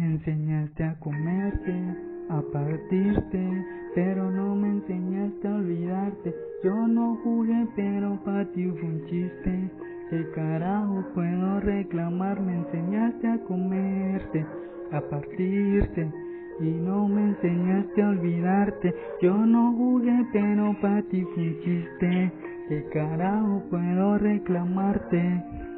Me enseñaste a comerte, a partirte, pero no me enseñaste a olvidarte. Yo no jugué, pero para ti fue un chiste. ¿Qué carajo puedo reclamar? Me enseñaste a comerte, a partirte. Y no me enseñaste a olvidarte. Yo no jugué, pero para ti fue un chiste. ¿Qué carajo puedo reclamarte?